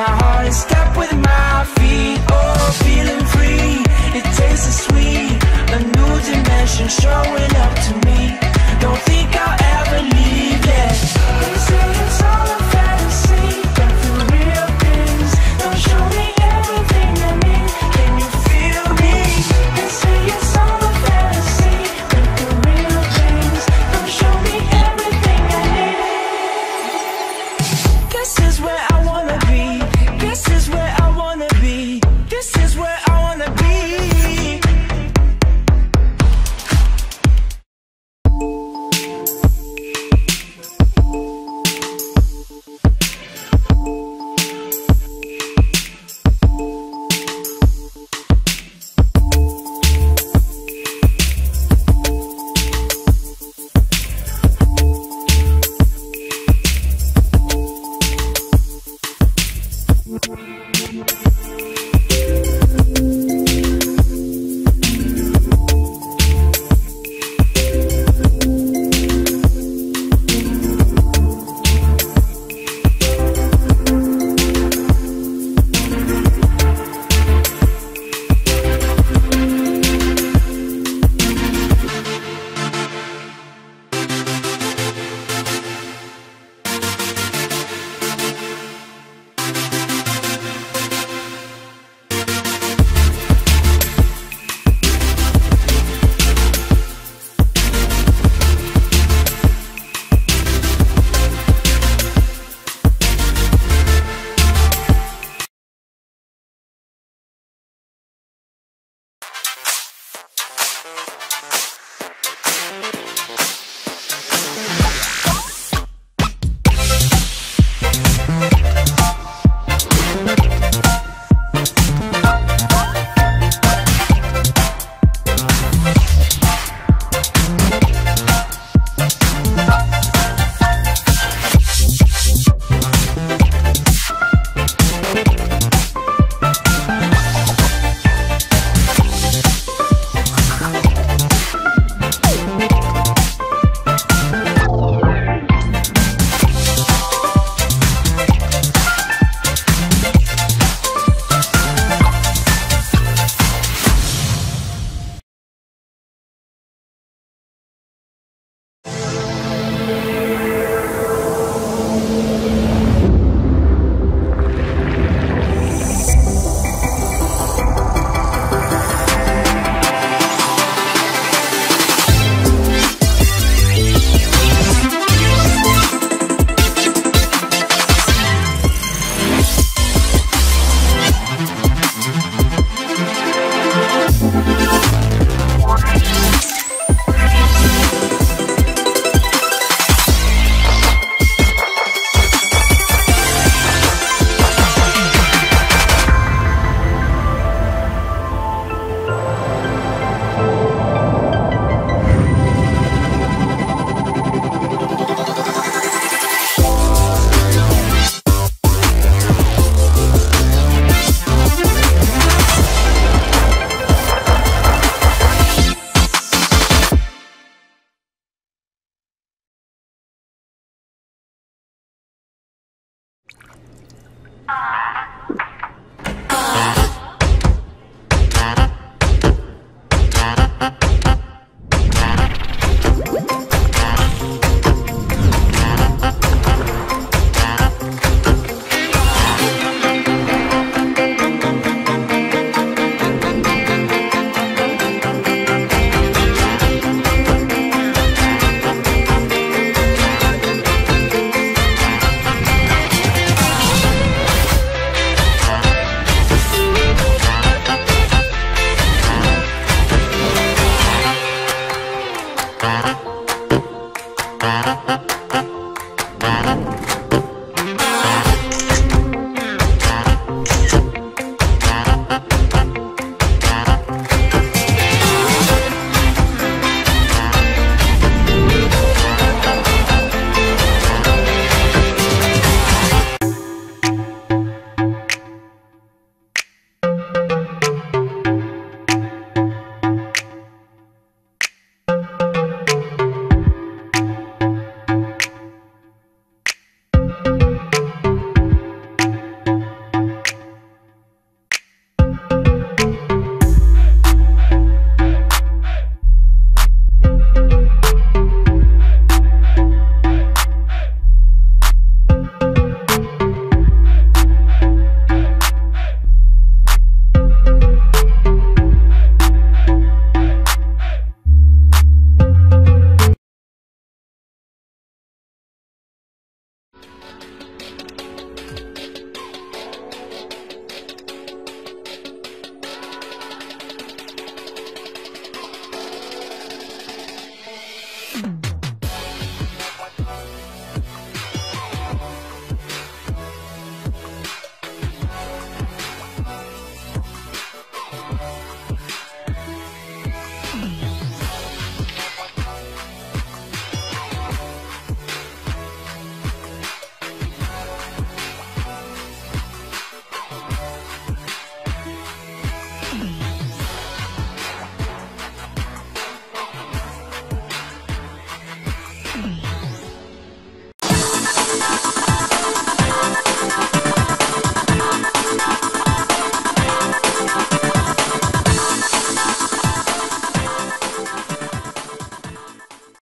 my heart in step with my feet. Oh, feeling free, it tastes so sweet. A new dimension showing up to me. Don't think I'll ever leave it